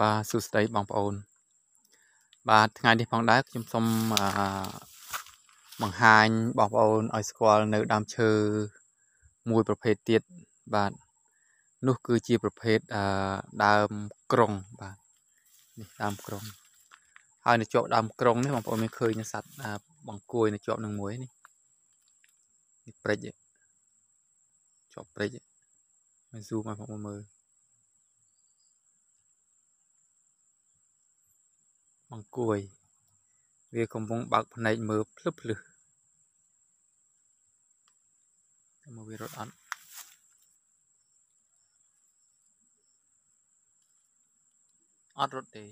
បាទសួស្តីបងប្អូន បាទថ្ងៃនេះផងដែរខ្ញុំសូមបង្ហាញបងប្អូនឲ្យស្គាល់នៅដើមឈើមួយប្រភេទទៀតបាទនោះគឺជាប្រភេទដើមក្រុងបាទនេះដើមក្រុងហើយនៅជាប់ដើមក្រុងនេះបងប្អូនមានឃើញសត្វបង្គួយនៅជាប់នឹងមួយនេះនេះព្រិចជាប់ព្រិចមកស៊ូមឲ្យបងប្អូនមើល ង្គួយ វាកំពុងបើកភ្នែកមើលភ្លឹបភ្លឹះមកវារត់អត់អត់រត់ទេ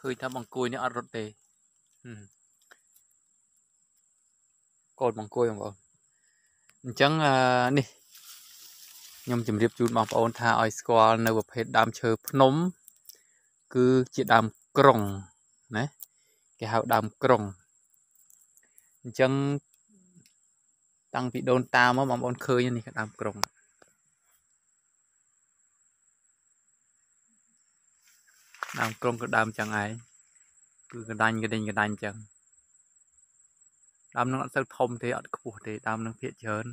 ឃើញថាបង្គួយនេះអត់រត់ទេកូនបង្គួយបងប្អូនអញ្ចឹងនេះខ្ញុំជម្រាបជូនបងប្អូនថាឲ្យស្គាល់នៅប្រភេទដើមឈើភ្នំ គឺជាដើមក្រុងណាគេហៅដើមក្រុងអញ្ចឹងតាំងពីដូនតាមកបងប្អូនឃើញនេះគឺដើមក្រុង ដើមក្រុងក៏ដើមចឹងឯងគឺកដាញ់កដេញកដាញ់ចឹងដើមនឹងអត់សូវធំទេអត់ខ្ពស់ទេដើមនឹងភាកច្រើន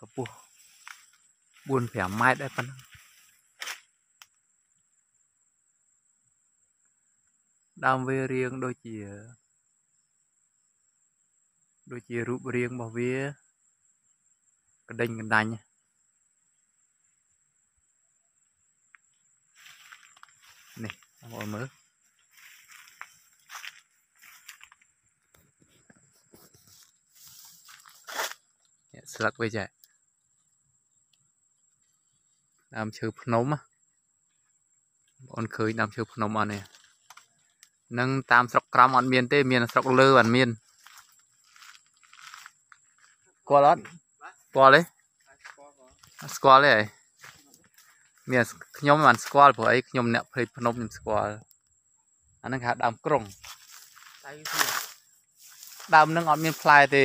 កម្ពស់4 5ម៉ែត្រដែរប៉ុណ្ណឹងដើមវារៀងដូចជា ដូចជារូបរាងរបស់វាកដេញកដាញ់ នេះបងប្អូនមើលស្លឹកវាចាដើមឈើភ្នំបងប្អូនឃើញដើមឈើភ្នំអត់នេះនឹងតាមស្រុកក្រំអត់មានទេ មានស្រុកលើអត់មានស្គាល់អត់ស្គាល់ទេស្គាល់ទេអី មានខ្ញុំមិនស្គាល់ព្រោះអីខ្ញុំអ្នកព្រៃភ្នំខ្ញុំស្គាល់អាហ្នឹងគេហៅដើមក្រុងដើមហ្នឹងអត់មានផ្លែទេ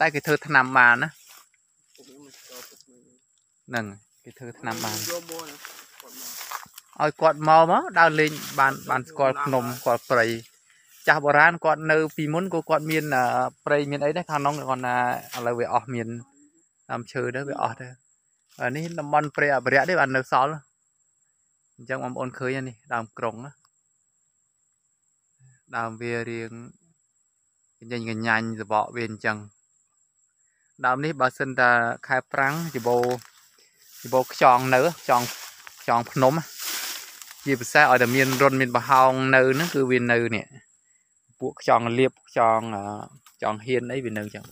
តែគេធ្វើថ្នាំបានណាហ្នឹងគេធ្វើថ្នាំបានឲ្យគាត់មកមកដើរលេងបានបានស្គាល់ភ្នំស្គាល់ព្រៃចាស់បុរាណគាត់នៅពីមុនក៏គាត់មានព្រៃមានអីដែរខាងនោះគាត់ណាឥឡូវវាអស់មានដើមឈើទៅវាអស់ ទៅនេះតំបន់ព្រៃអភិរក្សទេបាននៅសល់អញ្ចឹងបងប្អូនឃើញនេះដើមក្រុងដើមវារៀងកញ្ញកញ្ញាញ់សបកវាអញ្ចឹងដើមនេះបើសិនតាខែប្រាំងជីបោជីបោខ្យងនៅខ្យងខ្យងភ្នំជាពិសេសឲ្យតែមានរុនមានប្រហោងនៅហ្នឹងគឺវានៅនេះពួកខ្យងលៀបខ្យងខ្យងហ៊ានអីវានៅអញ្ចឹង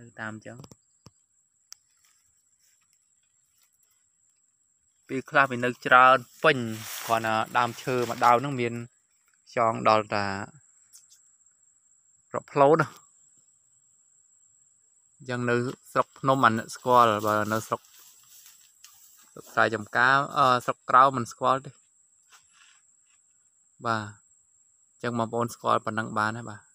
នៅតាមចឹងពេលខ្លះវានៅច្រើនពេញគ្រាន់តែដើមឈើមួយដើមហ្នឹងមានចងដល់តារកផ្លូតយ៉ាងនៅស្រុកភ្នំអានស្គាល់បើនៅស្រុកស្រុកស្រែចំការអឺស្រុកក្រៅមិនស្គាល់ទេបាទអញ្ចឹងបងប្អូនស្គាល់ប៉ុណ្ណឹងបានហើយបាទ